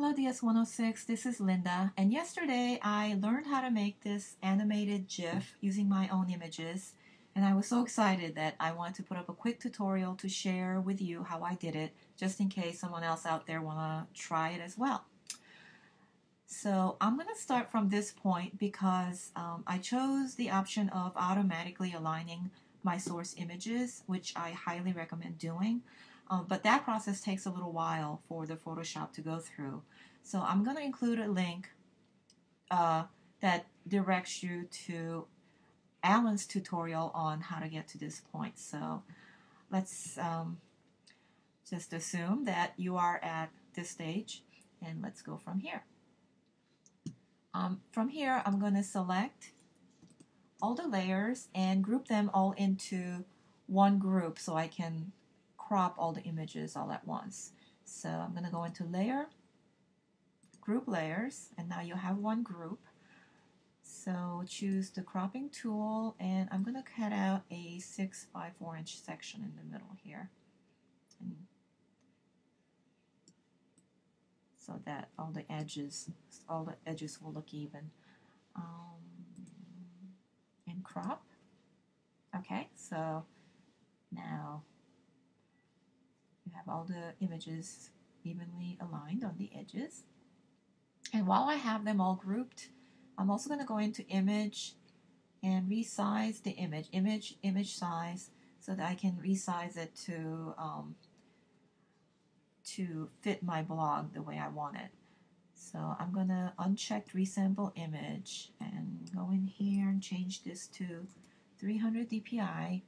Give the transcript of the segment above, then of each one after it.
Hello DS106, this is Linda, and yesterday I learned how to make this animated GIF using my own images, and I was so excited that I wanted to put up a quick tutorial to share with you how I did it, just in case someone else out there want to try it as well. So I'm going to start from this point because um, I chose the option of automatically aligning my source images, which I highly recommend doing. Um, but that process takes a little while for the Photoshop to go through. So I'm going to include a link uh, that directs you to Alan's tutorial on how to get to this point. So let's um, just assume that you are at this stage and let's go from here. Um, from here, I'm going to select all the layers and group them all into one group so I can crop all the images all at once. So I'm going to go into layer, group layers, and now you have one group. So choose the cropping tool and I'm going to cut out a 6 by 4 inch section in the middle here. And so that all the edges, all the edges will look even. Um, and crop. Okay, so now you have all the images evenly aligned on the edges. And while I have them all grouped, I'm also going to go into image and resize the image, image, image size, so that I can resize it to um, to fit my blog the way I want it. So I'm going to uncheck resample image and go in here and change this to 300 dpi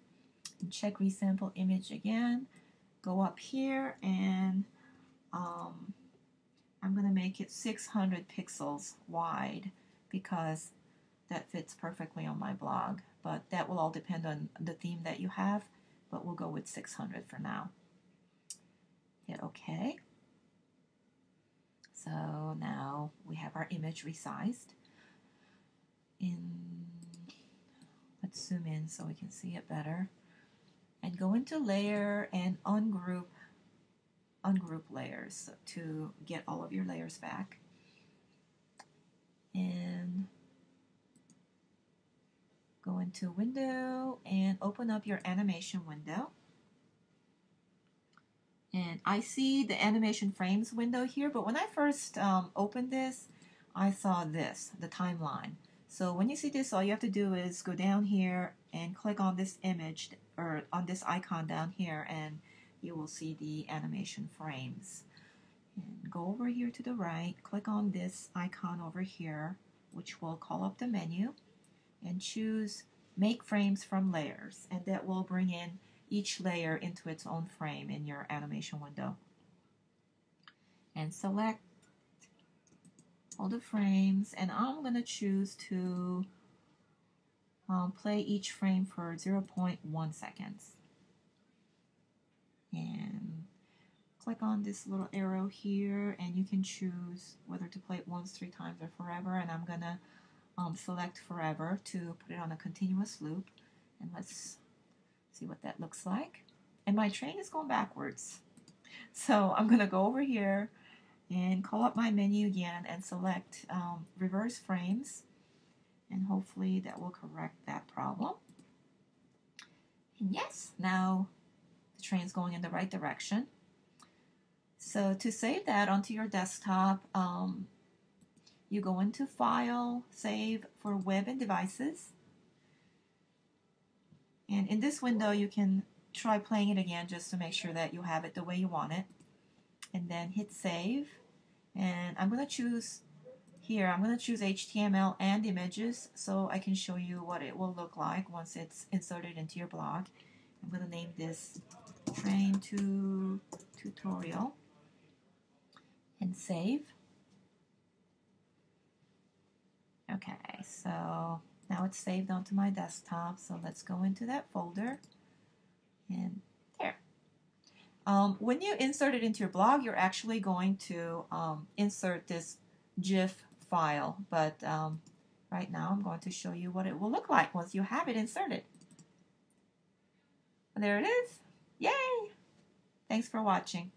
and check resample image again go up here and um, I'm going to make it 600 pixels wide because that fits perfectly on my blog. But that will all depend on the theme that you have, but we'll go with 600 for now. Hit OK. So now we have our image resized. In, let's zoom in so we can see it better and go into layer and ungroup ungroup layers to get all of your layers back. And go into window and open up your animation window. And I see the animation frames window here but when I first um, opened this I saw this the timeline so when you see this all you have to do is go down here and click on this image or on this icon down here and you will see the animation frames. And go over here to the right, click on this icon over here, which will call up the menu, and choose Make Frames from Layers, and that will bring in each layer into its own frame in your animation window. And select all the frames, and I'm going to choose to um, play each frame for 0.1 seconds. And click on this little arrow here and you can choose whether to play it once, three times, or forever. And I'm going to um, select forever to put it on a continuous loop. And let's see what that looks like. And my train is going backwards. So I'm going to go over here and call up my menu again and select um, reverse frames and hopefully that will correct that problem. And yes, now the train is going in the right direction. So to save that onto your desktop, um, you go into File, Save for Web and Devices. And in this window, you can try playing it again just to make sure that you have it the way you want it. And then hit Save. And I'm going to choose here I'm going to choose HTML and images so I can show you what it will look like once it's inserted into your blog. I'm going to name this train to tutorial and save. Okay, so now it's saved onto my desktop. So let's go into that folder and. Um, when you insert it into your blog, you're actually going to um, insert this GIF file, but um, right now I'm going to show you what it will look like once you have it inserted. There it is. Yay! Thanks for watching.